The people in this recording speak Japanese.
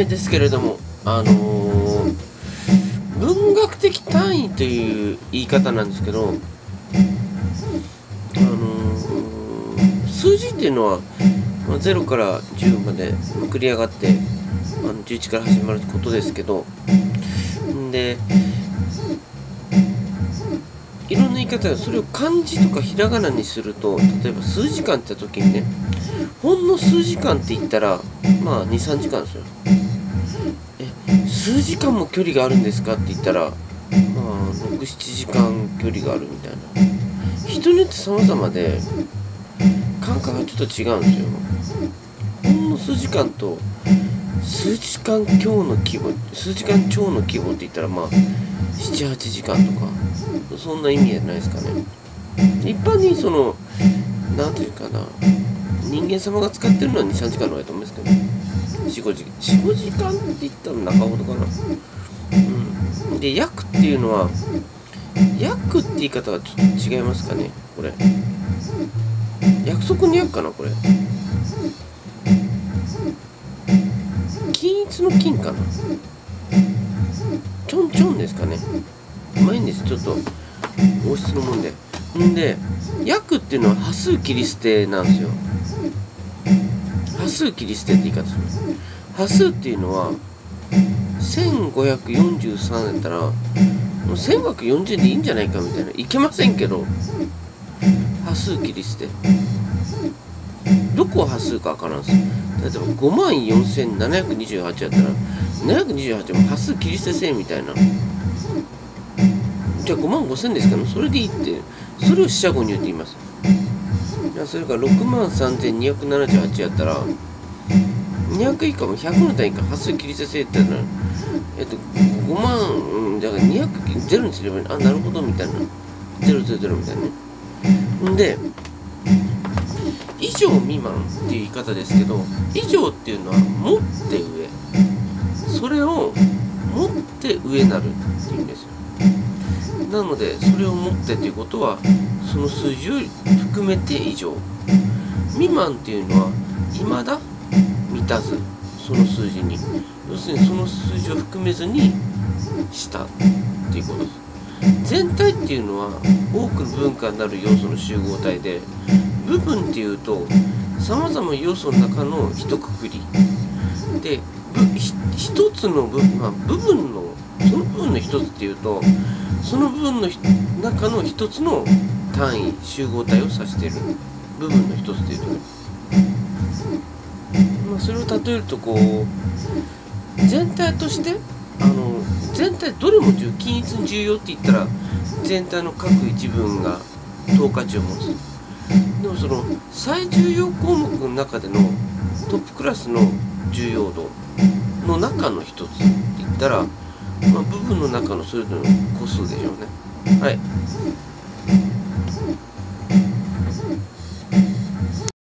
いですけれどもあのー文学的単位という言い方なんですけどあのー数字っていうのは、まあ、0から10まで繰り上がってあの11から始まることですけどでい方がそれを漢字とかひらがなにすると例えば数時間って言った時にねほんの数時間って言ったらまあ23時間ですよ。え数時間も距離があるんですかって言ったらまあ67時間距離があるみたいな。人によって様々で感覚がちょっと違うんですよ。ほんの数時間と数時間今日の規模数時間超の規模って言ったらまあ78時間とか。そんな意味じゃないですかね。一般にそのなんていうかな。人間様が使ってるのは23時間の方がいいと思うんですけど。45時間45時間って言ったら中ほどかな。うん。で約っていうのは約って言い方はちょっと違いますかね。これ。約束の約かなこれ。均一の金かな。ちょんちょんですかね。うまいんです。ちょっと王室のもんで。んで約っていうのは端数切り捨てなんですよ。端数切り捨てって言い方する。端数っていうのは1543だったらもう1540でいいんじゃないかみたいな。いけませんけど端数切り捨て。どこは端数かわからんす。よ例えば5万4728やったら728も端数切り捨てせえみたいな。じゃあ5万5000ですけどそれでいいって。それを四捨五入って言います。それから6万3278やったら200以下も100の単位から端数切り捨てせえって言ったらえっと5万うんだから200ゼロにすればいい。あなるほどみたいな。000みたいなね。んで上未満っていう言い方ですけど以上っていうのは持って上。それを持って上なるっていうんですよ。なのでそれを持ってっていうことはその数字を含めて以上。未満っていうのは未だ満たずその数字に。要するにその数字を含めずにしたっていうことです。全体っていうのは多くの文化になる要素の集合体で部分っていうとさまざま要素の中の一括り。で一つの部,、まあ、部分のその部分の一つっていうとその部分の中の一つの単位集合体を指している。部分の一つっていうと、まあ、それを例えるとこう全体としてあの全体どれも重均一に重要って言ったら全体の各一文が等価値を持つ。でもその最重要項目の中でのトップクラスの重要度の中の一つって言ったら、まあ、部分の中のそれぞれの個数でしょうね。はい。